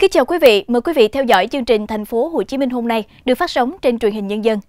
Kính chào quý vị, mời quý vị theo dõi chương trình Thành phố Hồ Chí Minh hôm nay được phát sóng trên truyền hình nhân dân.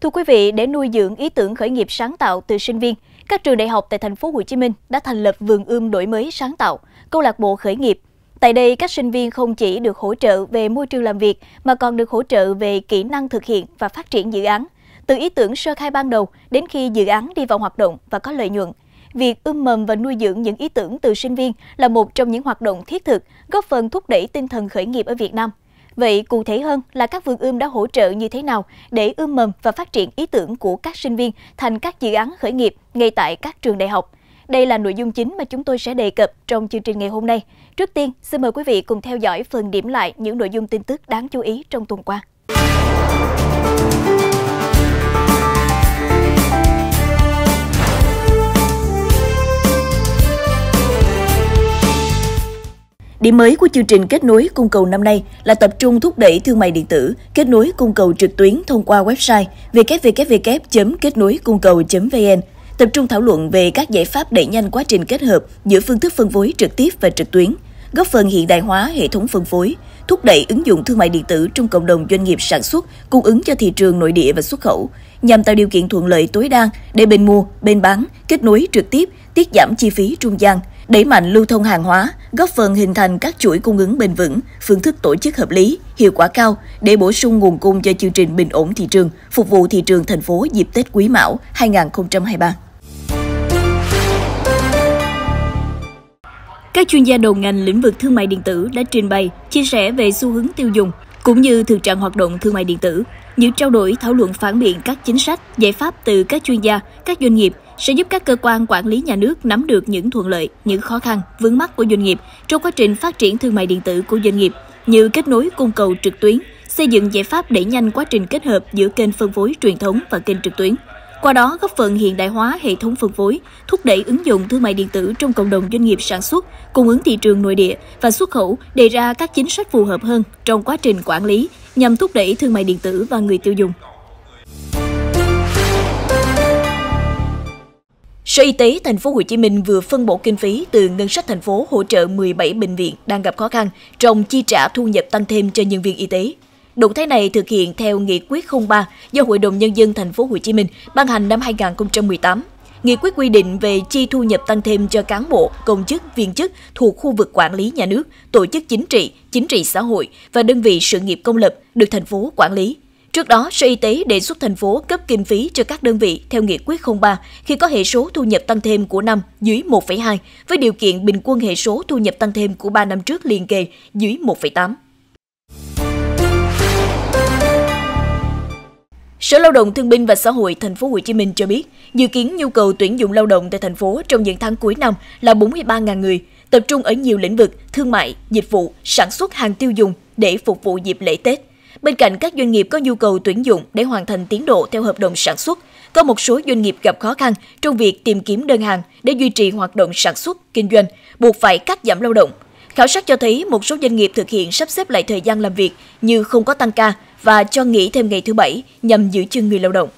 Thưa quý vị, để nuôi dưỡng ý tưởng khởi nghiệp sáng tạo từ sinh viên, các trường đại học tại Thành phố Hồ Chí Minh đã thành lập vườn ươm đổi mới sáng tạo, câu lạc bộ khởi nghiệp. Tại đây, các sinh viên không chỉ được hỗ trợ về môi trường làm việc mà còn được hỗ trợ về kỹ năng thực hiện và phát triển dự án, từ ý tưởng sơ khai ban đầu đến khi dự án đi vào hoạt động và có lợi nhuận việc ươm mầm và nuôi dưỡng những ý tưởng từ sinh viên là một trong những hoạt động thiết thực góp phần thúc đẩy tinh thần khởi nghiệp ở Việt Nam. Vậy cụ thể hơn là các vườn ươm đã hỗ trợ như thế nào để ươm mầm và phát triển ý tưởng của các sinh viên thành các dự án khởi nghiệp ngay tại các trường đại học? Đây là nội dung chính mà chúng tôi sẽ đề cập trong chương trình ngày hôm nay. Trước tiên, xin mời quý vị cùng theo dõi phần điểm lại những nội dung tin tức đáng chú ý trong tuần qua. Điểm mới của chương trình kết nối cung cầu năm nay là tập trung thúc đẩy thương mại điện tử, kết nối cung cầu trực tuyến thông qua website www.kết nối cung cầu.vn, tập trung thảo luận về các giải pháp đẩy nhanh quá trình kết hợp giữa phương thức phân phối trực tiếp và trực tuyến, góp phần hiện đại hóa hệ thống phân phối, thúc đẩy ứng dụng thương mại điện tử trong cộng đồng doanh nghiệp sản xuất, cung ứng cho thị trường nội địa và xuất khẩu, nhằm tạo điều kiện thuận lợi tối đa để bên mua, bên bán kết nối trực tiếp, tiết giảm chi phí trung gian, đẩy mạnh lưu thông hàng hóa, góp phần hình thành các chuỗi cung ứng bền vững, phương thức tổ chức hợp lý, hiệu quả cao để bổ sung nguồn cung cho chương trình bình ổn thị trường, phục vụ thị trường thành phố dịp Tết Quý Mão 2023. Các chuyên gia đầu ngành lĩnh vực thương mại điện tử đã trình bày, chia sẻ về xu hướng tiêu dùng cũng như thực trạng hoạt động thương mại điện tử, những trao đổi thảo luận phản biện các chính sách, giải pháp từ các chuyên gia, các doanh nghiệp sẽ giúp các cơ quan quản lý nhà nước nắm được những thuận lợi, những khó khăn, vướng mắt của doanh nghiệp trong quá trình phát triển thương mại điện tử của doanh nghiệp như kết nối cung cầu trực tuyến, xây dựng giải pháp đẩy nhanh quá trình kết hợp giữa kênh phân phối truyền thống và kênh trực tuyến. Qua đó góp phần hiện đại hóa hệ thống phân phối, thúc đẩy ứng dụng thương mại điện tử trong cộng đồng doanh nghiệp sản xuất, cung ứng thị trường nội địa và xuất khẩu, đề ra các chính sách phù hợp hơn trong quá trình quản lý nhằm thúc đẩy thương mại điện tử và người tiêu dùng. Sở Y tế thành phố Hồ Chí Minh vừa phân bổ kinh phí từ ngân sách thành phố hỗ trợ 17 bệnh viện đang gặp khó khăn trong chi trả thu nhập tăng thêm cho nhân viên y tế. Động thái này thực hiện theo nghị quyết 03 do Hội đồng nhân dân thành phố Hồ Chí Minh ban hành năm 2018. Nghị quyết quy định về chi thu nhập tăng thêm cho cán bộ, công chức, viên chức thuộc khu vực quản lý nhà nước, tổ chức chính trị, chính trị xã hội và đơn vị sự nghiệp công lập được thành phố quản lý. Trước đó, Sở Y tế đề xuất thành phố cấp kinh phí cho các đơn vị theo nghị quyết 03 khi có hệ số thu nhập tăng thêm của năm dưới 1,2 với điều kiện bình quân hệ số thu nhập tăng thêm của 3 năm trước liền kề dưới 1,8. Sở Lao động Thương binh và Xã hội Thành phố Hồ Chí Minh cho biết, dự kiến nhu cầu tuyển dụng lao động tại thành phố trong những tháng cuối năm là 43.000 người, tập trung ở nhiều lĩnh vực thương mại, dịch vụ, sản xuất hàng tiêu dùng để phục vụ dịp lễ Tết. Bên cạnh các doanh nghiệp có nhu cầu tuyển dụng để hoàn thành tiến độ theo hợp đồng sản xuất, có một số doanh nghiệp gặp khó khăn trong việc tìm kiếm đơn hàng để duy trì hoạt động sản xuất, kinh doanh, buộc phải cắt giảm lao động. Khảo sát cho thấy một số doanh nghiệp thực hiện sắp xếp lại thời gian làm việc như không có tăng ca và cho nghỉ thêm ngày thứ bảy nhằm giữ chân người lao động.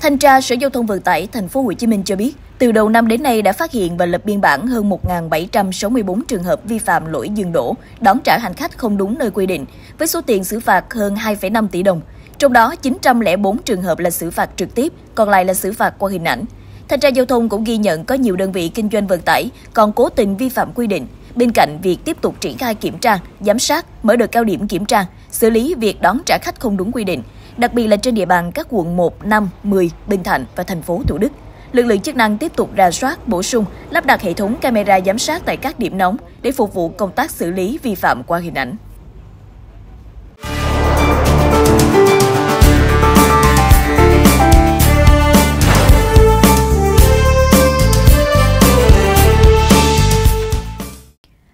Thanh tra Sở Giao thông Vận tải Thành phố Hồ Chí Minh cho biết, từ đầu năm đến nay đã phát hiện và lập biên bản hơn 1.764 trường hợp vi phạm lỗi dừng đổ, đón trả hành khách không đúng nơi quy định, với số tiền xử phạt hơn 2,5 tỷ đồng. Trong đó, 904 trường hợp là xử phạt trực tiếp, còn lại là xử phạt qua hình ảnh. Thanh tra Giao thông cũng ghi nhận có nhiều đơn vị kinh doanh vận tải còn cố tình vi phạm quy định. Bên cạnh việc tiếp tục triển khai kiểm tra, giám sát, mở đợt cao điểm kiểm tra, xử lý việc đón trả khách không đúng quy định, đặc biệt là trên địa bàn các quận 1, 5, 10, Bình Thạnh và thành phố Thủ Đức. Lực lượng chức năng tiếp tục rà soát, bổ sung, lắp đặt hệ thống camera giám sát tại các điểm nóng để phục vụ công tác xử lý vi phạm qua hình ảnh.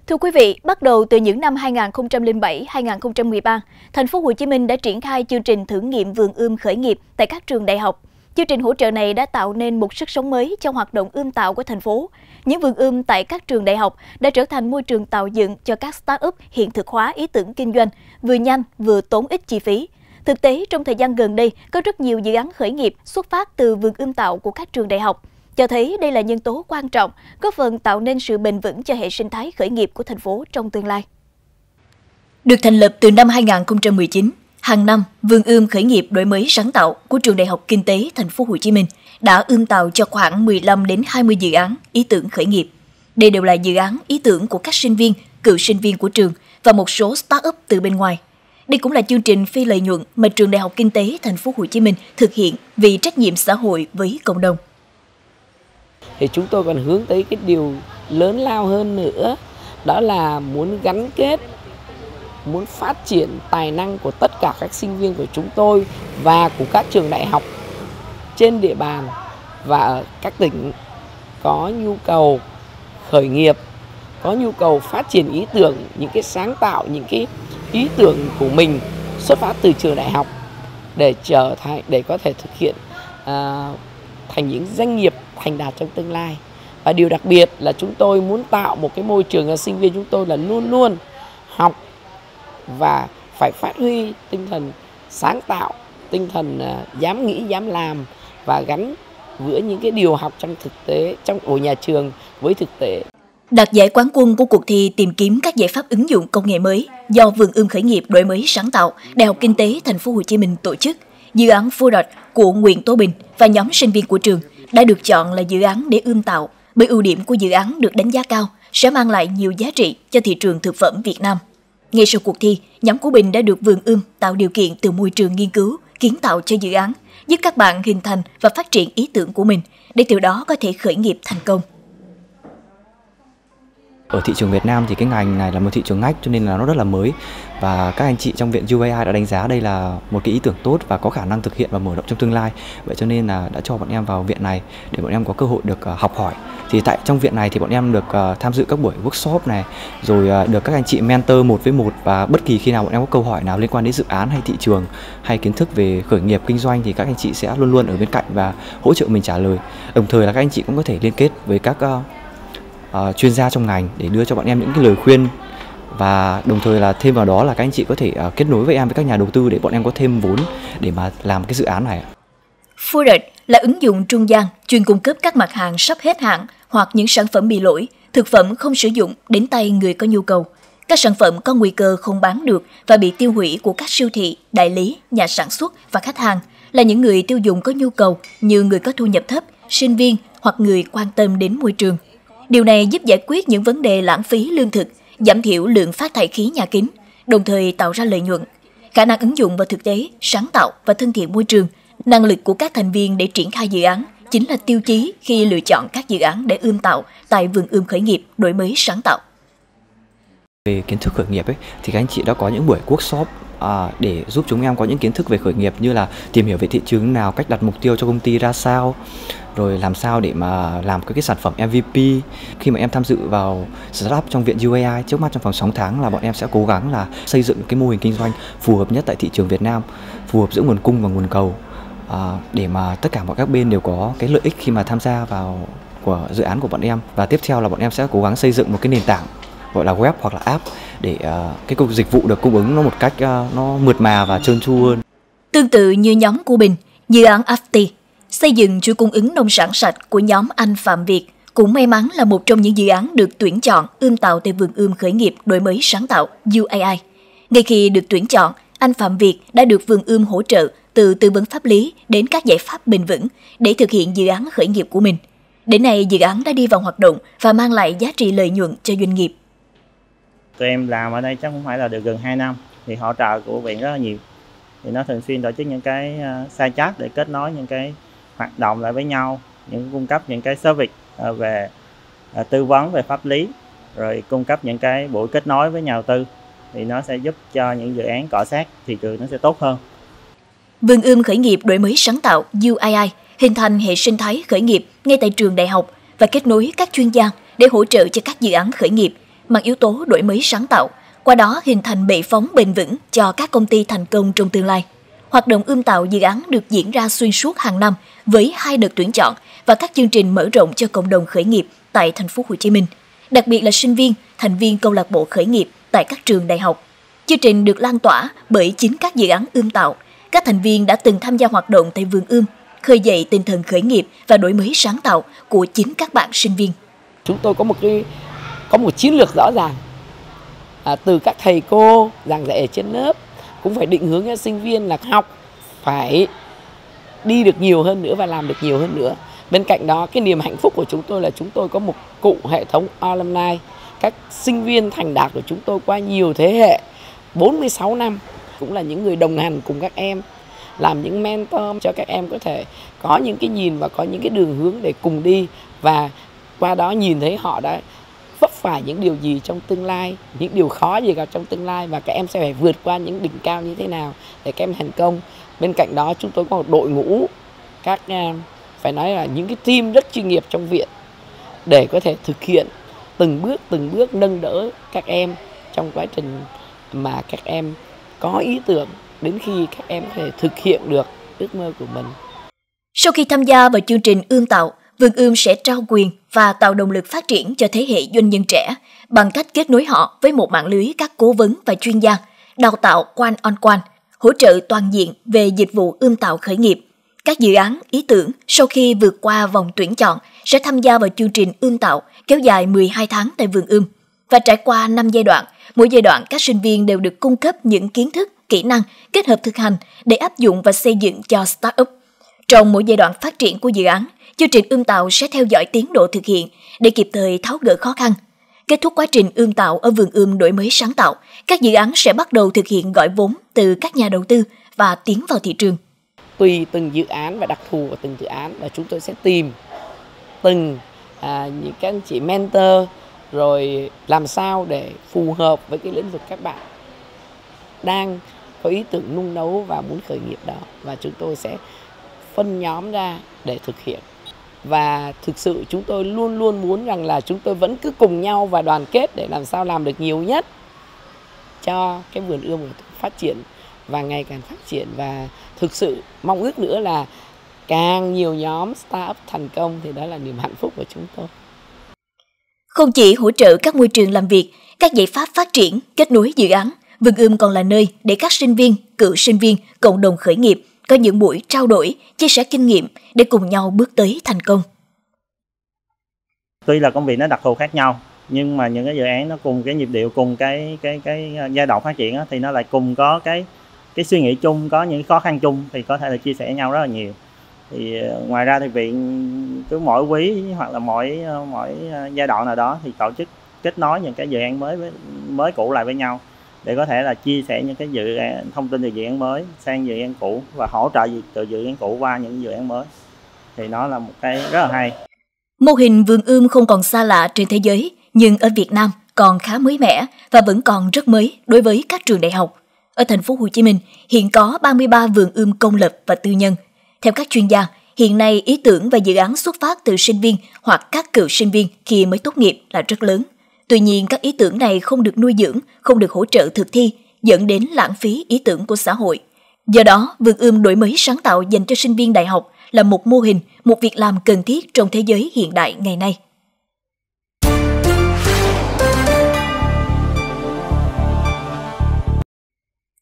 Thưa quý vị, bắt đầu từ những năm 2007-2013, thành phố Hồ Chí Minh đã triển khai chương trình thử nghiệm vườn ươm khởi nghiệp tại các trường đại học. Chương trình hỗ trợ này đã tạo nên một sức sống mới trong hoạt động ươm tạo của thành phố. Những vườn ươm tại các trường đại học đã trở thành môi trường tạo dựng cho các start-up hiện thực hóa ý tưởng kinh doanh, vừa nhanh vừa tốn ít chi phí. Thực tế, trong thời gian gần đây, có rất nhiều dự án khởi nghiệp xuất phát từ vườn ươm tạo của các trường đại học cho thấy đây là nhân tố quan trọng góp phần tạo nên sự bền vững cho hệ sinh thái khởi nghiệp của thành phố trong tương lai. Được thành lập từ năm 2019, hàng năm Vườn ươm khởi nghiệp đổi mới sáng tạo của Trường Đại học Kinh tế Thành phố Hồ Chí Minh đã ươm tạo cho khoảng 15 đến 20 dự án ý tưởng khởi nghiệp. Đây đều là dự án ý tưởng của các sinh viên, cựu sinh viên của trường và một số start-up từ bên ngoài. Đây cũng là chương trình phi lợi nhuận mà Trường Đại học Kinh tế Thành phố Hồ Chí Minh thực hiện vì trách nhiệm xã hội với cộng đồng. Thì chúng tôi còn hướng tới cái điều lớn lao hơn nữa, đó là muốn gắn kết muốn phát triển tài năng của tất cả các sinh viên của chúng tôi và của các trường đại học trên địa bàn và ở các tỉnh có nhu cầu khởi nghiệp có nhu cầu phát triển ý tưởng những cái sáng tạo những cái ý tưởng của mình xuất phát từ trường đại học để trở thành để có thể thực hiện uh, thành những doanh nghiệp thành đạt trong tương lai và điều đặc biệt là chúng tôi muốn tạo một cái môi trường cho sinh viên chúng tôi là luôn luôn học và phải phát huy tinh thần sáng tạo, tinh thần à, dám nghĩ, dám làm và gắn giữa những cái điều học trong thực tế, trong của nhà trường với thực tế Đạt giải quán quân của cuộc thi tìm kiếm các giải pháp ứng dụng công nghệ mới do Vườn ươm khởi nghiệp đổi mới sáng tạo, Đại học Kinh tế Thành phố Hồ Chí Minh tổ chức. Dự án Phudot của Nguyễn Tố Bình và nhóm sinh viên của trường đã được chọn là dự án để ươm tạo bởi ưu điểm của dự án được đánh giá cao sẽ mang lại nhiều giá trị cho thị trường thực phẩm Việt Nam. Ngay sau cuộc thi, nhóm của Bình đã được vườn ươm tạo điều kiện từ môi trường nghiên cứu, kiến tạo cho dự án, giúp các bạn hình thành và phát triển ý tưởng của mình để từ đó có thể khởi nghiệp thành công. Ở thị trường Việt Nam thì cái ngành này là một thị trường ngách cho nên là nó rất là mới và các anh chị trong viện UAI đã đánh giá đây là một cái ý tưởng tốt và có khả năng thực hiện và mở rộng trong tương lai. Vậy cho nên là đã cho bọn em vào viện này để bọn em có cơ hội được à, học hỏi. Thì tại trong viện này thì bọn em được à, tham dự các buổi workshop này, rồi à, được các anh chị mentor một với một và bất kỳ khi nào bọn em có câu hỏi nào liên quan đến dự án hay thị trường hay kiến thức về khởi nghiệp kinh doanh thì các anh chị sẽ luôn luôn ở bên cạnh và hỗ trợ mình trả lời. Đồng thời là các anh chị cũng có thể liên kết với các uh, chuyên gia trong ngành để đưa cho bọn em những cái lời khuyên và đồng thời là thêm vào đó là các anh chị có thể uh, kết nối với em với các nhà đầu tư để bọn em có thêm vốn để mà làm cái dự án này. Furet là ứng dụng trung gian chuyên cung cấp các mặt hàng sắp hết hạn hoặc những sản phẩm bị lỗi, thực phẩm không sử dụng đến tay người có nhu cầu. Các sản phẩm có nguy cơ không bán được và bị tiêu hủy của các siêu thị, đại lý, nhà sản xuất và khách hàng là những người tiêu dùng có nhu cầu như người có thu nhập thấp, sinh viên hoặc người quan tâm đến môi trường. Điều này giúp giải quyết những vấn đề lãng phí lương thực, giảm thiểu lượng phát thải khí nhà kính, đồng thời tạo ra lợi nhuận. Khả năng ứng dụng vào thực tế, sáng tạo và thân thiện môi trường, năng lực của các thành viên để triển khai dự án chính là tiêu chí khi lựa chọn các dự án để ươm tạo tại vườn ươm khởi nghiệp đổi mới sáng tạo. Về kiến thức khởi nghiệp ấy thì các anh chị đã có những buổi workshop à, để giúp chúng em có những kiến thức về khởi nghiệp như là tìm hiểu về thị trường nào, cách đặt mục tiêu cho công ty ra sao, rồi làm sao để mà làm các cái sản phẩm MVP khi mà em tham dự vào startup trong viện UAI trước mắt trong vòng 6 tháng là bọn em sẽ cố gắng là xây dựng cái mô hình kinh doanh phù hợp nhất tại thị trường Việt Nam phù hợp giữa nguồn cung và nguồn cầu à, để mà tất cả mọi các bên đều có cái lợi ích khi mà tham gia vào của dự án của bọn em. Và tiếp theo là bọn em sẽ cố gắng xây dựng một cái nền tảng gọi là web hoặc là app để uh, cái dịch vụ được cung ứng nó một cách uh, nó mượt mà và trơn tru hơn. Tương tự như nhóm của Bình, dự án Afti xây dựng chuỗi cung ứng nông sản sạch của nhóm anh Phạm Việt cũng may mắn là một trong những dự án được tuyển chọn ươm tạo tại vườn ươm khởi nghiệp đổi mới sáng tạo UAI. Ngay khi được tuyển chọn, anh Phạm Việt đã được vườn ươm hỗ trợ từ tư vấn pháp lý đến các giải pháp bền vững để thực hiện dự án khởi nghiệp của mình. Đến nay, dự án đã đi vào hoạt động và mang lại giá trị lợi nhuận cho doanh nghiệp. Tụi em làm ở đây chắc cũng phải là được gần 2 năm, thì hỗ trợ của viện rất là nhiều. Thì nó thường xuyên tổ chức những cái uh, chat để kết nối những cái hoạt động lại với nhau những cung cấp những cái service ờ, về ờ, tư vấn về pháp lý rồi cung cấp những cái buổi kết nối với nhà đầu tư thì nó sẽ giúp cho những dự án cọ sát thị trường nó sẽ tốt hơn. Vườn ươm khởi nghiệp đổi mới sáng tạo UII hình thành hệ sinh thái khởi nghiệp ngay tại trường đại học và kết nối các chuyên gia để hỗ trợ cho các dự án khởi nghiệp mang yếu tố đổi mới sáng tạo, qua đó hình thành bệ phóng bền vững cho các công ty thành công trong tương lai hoạt động ươm tạo dự án được diễn ra xuyên suốt hàng năm với hai đợt tuyển chọn và các chương trình mở rộng cho cộng đồng khởi nghiệp tại thành phố Hồ Chí Minh, đặc biệt là sinh viên, thành viên câu lạc bộ khởi nghiệp tại các trường đại học. Chương trình được lan tỏa bởi chính các dự án ươm tạo. Các thành viên đã từng tham gia hoạt động tại vườn ươm, khơi dậy tinh thần khởi nghiệp và đổi mới sáng tạo của chính các bạn sinh viên. Chúng tôi có một cái có một chiến lược rõ ràng. À, từ các thầy cô giảng dạy ở trên lớp cũng phải định hướng cho sinh viên là học phải đi được nhiều hơn nữa và làm được nhiều hơn nữa. Bên cạnh đó cái niềm hạnh phúc của chúng tôi là chúng tôi có một cụ hệ thống alumni. Các sinh viên thành đạt của chúng tôi qua nhiều thế hệ 46 năm cũng là những người đồng hành cùng các em làm những mentor cho các em có thể có những cái nhìn và có những cái đường hướng để cùng đi. Và qua đó nhìn thấy họ đã vấp phải những điều gì trong tương lai những điều khó gì gặp trong tương lai và các em sẽ phải vượt qua những đỉnh cao như thế nào để các em thành công bên cạnh đó chúng tôi có một đội ngũ các à, phải nói là những cái team rất chuyên nghiệp trong viện để có thể thực hiện từng bước từng bước nâng đỡ các em trong quá trình mà các em có ý tưởng đến khi các em có thể thực hiện được ước mơ của mình. Sau khi tham gia vào chương trình ươm tạo, Vườn Ươm sẽ trao quyền và tạo động lực phát triển cho thế hệ doanh nhân trẻ bằng cách kết nối họ với một mạng lưới các cố vấn và chuyên gia, đào tạo one on one, hỗ trợ toàn diện về dịch vụ ươm tạo khởi nghiệp. Các dự án, ý tưởng sau khi vượt qua vòng tuyển chọn sẽ tham gia vào chương trình ươm tạo kéo dài 12 tháng tại vườn ươm và trải qua 5 giai đoạn. Mỗi giai đoạn các sinh viên đều được cung cấp những kiến thức, kỹ năng kết hợp thực hành để áp dụng và xây dựng cho startup. Trong mỗi giai đoạn phát triển của dự án, chương trình ươm tạo sẽ theo dõi tiến độ thực hiện để kịp thời tháo gỡ khó khăn. Kết thúc quá trình ươm tạo ở vườn ươm đổi mới sáng tạo, các dự án sẽ bắt đầu thực hiện gọi vốn từ các nhà đầu tư và tiến vào thị trường. Tùy từng dự án và đặc thù của từng dự án và chúng tôi sẽ tìm từng à, những các anh chị mentor rồi làm sao để phù hợp với cái lĩnh vực các bạn đang có ý tưởng nung nấu và muốn khởi nghiệp đó và chúng tôi sẽ phân nhóm ra để thực hiện và thực sự chúng tôi luôn luôn muốn rằng là chúng tôi vẫn cứ cùng nhau và đoàn kết để làm sao làm được nhiều nhất cho cái vườn ươm của phát triển và ngày càng phát triển và thực sự mong ước nữa là càng nhiều nhóm startup thành công thì đó là niềm hạnh phúc của chúng tôi. Không chỉ hỗ trợ các môi trường làm việc, các giải pháp phát triển, kết nối dự án, Vườn ươm còn là nơi để các sinh viên, cựu sinh viên, cộng đồng khởi nghiệp có những buổi trao đổi, chia sẻ kinh nghiệm để cùng nhau bước tới thành công. Tuy là công việc nó đặc thù khác nhau, nhưng mà những cái dự án nó cùng cái nhịp điệu cùng cái cái cái ờ, giai đoạn phát triển đó, thì nó lại cùng có cái cái suy nghĩ chung có những khó khăn chung thì có thể là chia sẻ nhau rất là nhiều thì ờ, ngoài ra thì viện cứ mỗi quý hoặc là mỗi ờ, mỗi giai đoạn nào đó thì tổ chức kết nối những cái dự án mới với mới cũ lại với nhau để có thể là chia sẻ những cái dự án thông tin từ dự án mới sang dự án cũ và hỗ trợ từ dự án cũ qua những dự án mới. Thì nó là một cái rất là hay. Mô hình vườn ươm không còn xa lạ trên thế giới nhưng ở Việt Nam còn khá mới mẻ và vẫn còn rất mới đối với các trường đại học. Ở thành phố Hồ Chí Minh hiện có 33 vườn ươm công lập và tư nhân. Theo các chuyên gia, hiện nay ý tưởng và dự án xuất phát từ sinh viên hoặc các cựu sinh viên khi mới tốt nghiệp là rất lớn. Tuy nhiên, các ý tưởng này không được nuôi dưỡng, không được hỗ trợ thực thi, dẫn đến lãng phí ý tưởng của xã hội. Do đó, vườn ươm đổi mới sáng tạo dành cho sinh viên đại học là một mô hình, một việc làm cần thiết trong thế giới hiện đại ngày nay.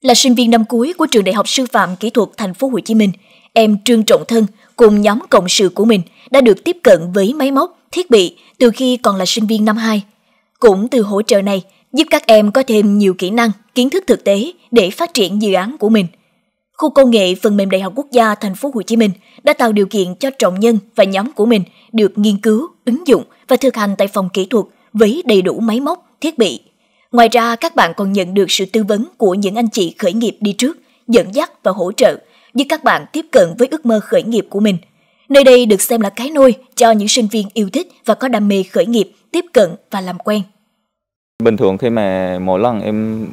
Là sinh viên năm cuối của trường Đại học Sư phạm Kỹ thuật Thành phố Hồ Chí Minh, em Trương Trọng Thân cùng nhóm cộng sự của mình đã được tiếp cận với máy móc, thiết bị từ khi còn là sinh viên năm 2. Cũng từ hỗ trợ này, giúp các em có thêm nhiều kỹ năng, kiến thức thực tế để phát triển dự án của mình. Khu công nghệ phần mềm Đại học Quốc gia Thành phố Hồ Chí Minh đã tạo điều kiện cho trọng nhân và nhóm của mình được nghiên cứu, ứng dụng và thực hành tại phòng kỹ thuật với đầy đủ máy móc, thiết bị. Ngoài ra, các bạn còn nhận được sự tư vấn của những anh chị khởi nghiệp đi trước, dẫn dắt và hỗ trợ giúp các bạn tiếp cận với ước mơ khởi nghiệp của mình. Nơi đây được xem là cái nôi cho những sinh viên yêu thích và có đam mê khởi nghiệp tiếp cận và làm quen. Bình thường khi mà mỗi lần em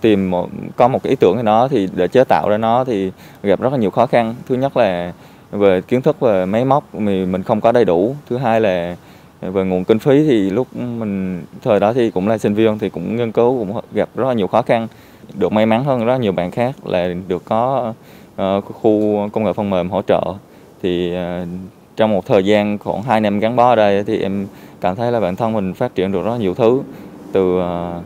tìm một có một cái ý tưởng gì đó thì để chế tạo ra nó thì gặp rất là nhiều khó khăn. Thứ nhất là về kiến thức về máy móc thì mình không có đầy đủ. Thứ hai là về nguồn kinh phí thì lúc mình thời đó thì cũng là sinh viên thì cũng nghiên cứu cũng gặp rất là nhiều khó khăn. Được may mắn hơn rất nhiều bạn khác là được có uh, khu công nghệ phần mềm hỗ trợ thì uh, trong một thời gian khoảng 2 năm gắn bó ở đây thì em cảm thấy là bản thân mình phát triển được rất nhiều thứ từ uh,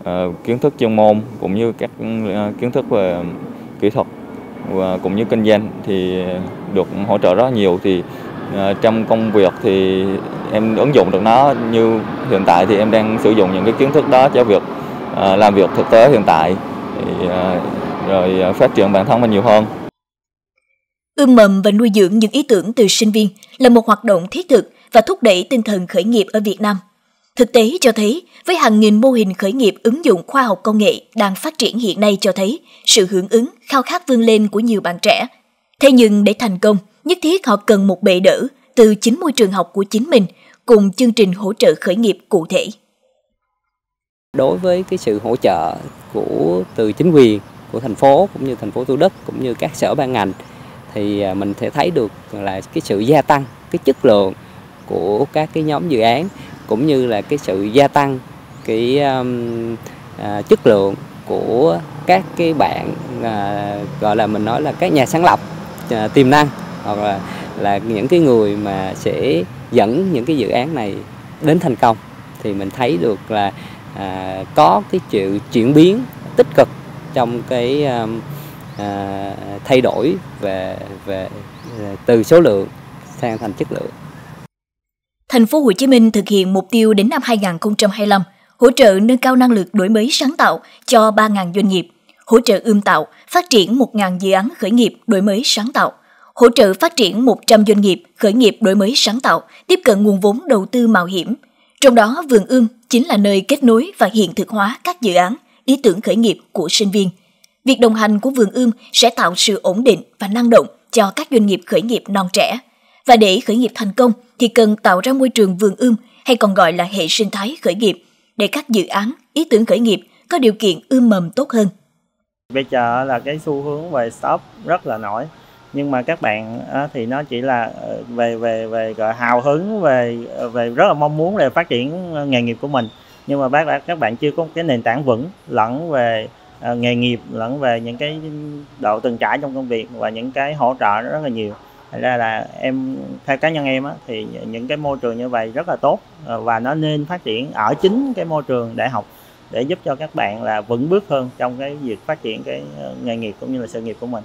uh, kiến thức chuyên môn cũng như các uh, kiến thức về kỹ thuật và cũng như kinh doanh thì được hỗ trợ rất nhiều thì uh, trong công việc thì em ứng dụng được nó như hiện tại thì em đang sử dụng những cái kiến thức đó cho việc uh, làm việc thực tế hiện tại thì, uh, rồi phát triển bản thân mình nhiều hơn. Ươm mầm và nuôi dưỡng những ý tưởng từ sinh viên là một hoạt động thiết thực và thúc đẩy tinh thần khởi nghiệp ở Việt Nam. Thực tế cho thấy, với hàng nghìn mô hình khởi nghiệp ứng dụng khoa học công nghệ đang phát triển hiện nay cho thấy sự hưởng ứng, khao khát vươn lên của nhiều bạn trẻ. Thế nhưng để thành công, nhất thiết họ cần một bệ đỡ từ chính môi trường học của chính mình cùng chương trình hỗ trợ khởi nghiệp cụ thể. Đối với cái sự hỗ trợ của từ chính quyền của thành phố cũng như thành phố Thủ Đức cũng như các sở ban ngành thì à, mình sẽ thấy được là cái sự gia tăng cái chất lượng của các cái nhóm dự án cũng như là cái sự gia tăng cái um, à, chất lượng của các cái bạn à, gọi là mình nói là các nhà sáng lập à, tiềm năng hoặc là là những cái người mà sẽ dẫn những cái dự án này đến thành công thì mình thấy được là à, có cái sự chuyển biến tích cực trong cái um, à, thay đổi về về à, từ số lượng sang thành chất lượng. Thành phố Hồ Chí Minh thực hiện mục tiêu đến năm 2025 hỗ trợ nâng cao năng lực đổi mới sáng tạo cho 3.000 doanh nghiệp, hỗ trợ ươm tạo, phát triển 1.000 dự án khởi nghiệp đổi mới sáng tạo, hỗ trợ phát triển 100 doanh nghiệp khởi nghiệp đổi mới sáng tạo, tiếp cận nguồn vốn đầu tư mạo hiểm. Trong đó, vườn ươm chính là nơi kết nối và hiện thực hóa các dự án, ý tưởng khởi nghiệp của sinh viên. Việc đồng hành của vườn ươm sẽ tạo sự ổn định và năng động cho các doanh nghiệp khởi nghiệp non trẻ. Và để khởi nghiệp thành công thì cần tạo ra môi trường vườn ươm hay còn gọi là hệ sinh thái khởi nghiệp để các dự án, ý tưởng khởi nghiệp có điều kiện ươm mầm tốt hơn. Bây giờ là cái xu hướng về shop rất là nổi nhưng mà các bạn thì nó chỉ là ờ, về về về gọi hào hứng về về rất là mong muốn để phát triển ờ, nghề nghiệp của mình nhưng mà bác các bạn chưa có cái nền tảng vững lẫn về ờ, nghề nghiệp lẫn về những cái độ từng trải trong công việc và những cái hỗ trợ rất là nhiều Thật ra là em theo cá nhân em á, thì những cái môi trường như vậy rất là tốt ờ, và nó nên phát triển ở chính cái môi trường đại học để giúp cho các bạn là vững bước hơn trong cái việc phát triển cái ờ, nghề nghiệp cũng như là sự nghiệp của mình.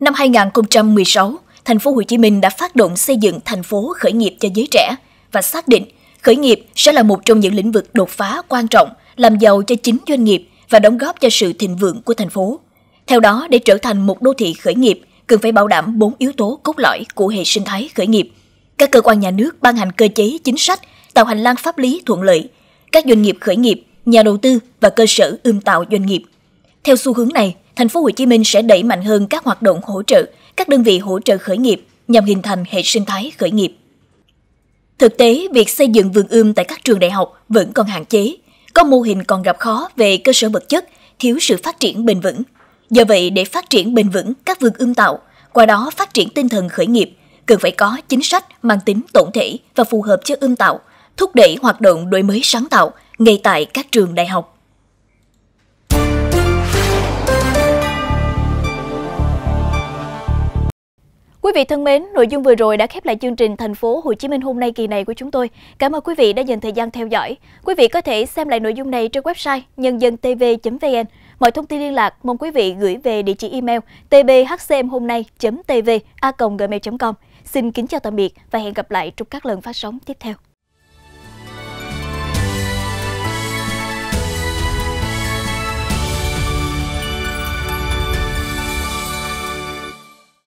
Năm 2016, thành phố Hồ Chí Minh đã phát động xây dựng thành phố khởi nghiệp cho giới trẻ và xác định khởi nghiệp sẽ là một trong những lĩnh vực đột phá quan trọng làm giàu cho chính doanh nghiệp và đóng góp cho sự thịnh vượng của thành phố. Theo đó, để trở thành một đô thị khởi nghiệp, cần phải bảo đảm bốn yếu tố cốt lõi của hệ sinh thái khởi nghiệp. Các cơ quan nhà nước ban hành cơ chế chính sách, tạo hành lang pháp lý thuận lợi, các doanh nghiệp khởi nghiệp, nhà đầu tư và cơ sở ươm tạo doanh nghiệp. Theo xu hướng này, thành phố Hồ Chí Minh sẽ đẩy mạnh hơn các hoạt động hỗ trợ các đơn vị hỗ trợ khởi nghiệp nhằm hình thành hệ sinh thái khởi nghiệp. Thực tế, việc xây dựng vườn ươm tại các trường đại học vẫn còn hạn chế, có mô hình còn gặp khó về cơ sở vật chất, thiếu sự phát triển bền vững. Do vậy, để phát triển bền vững các vườn ươm tạo, qua đó phát triển tinh thần khởi nghiệp, cần phải có chính sách mang tính tổng thể và phù hợp cho ươm tạo, thúc đẩy hoạt động đổi mới sáng tạo ngay tại các trường đại học. Quý vị thân mến, nội dung vừa rồi đã khép lại chương trình Thành phố Hồ Chí Minh hôm nay kỳ này của chúng tôi. Cảm ơn quý vị đã dành thời gian theo dõi. Quý vị có thể xem lại nội dung này trên website nhân dân tv.vn. Mọi thông tin liên lạc mong quý vị gửi về địa chỉ email tbhcmhômnay.tv a gmail.com. Xin kính chào tạm biệt và hẹn gặp lại trong các lần phát sóng tiếp theo.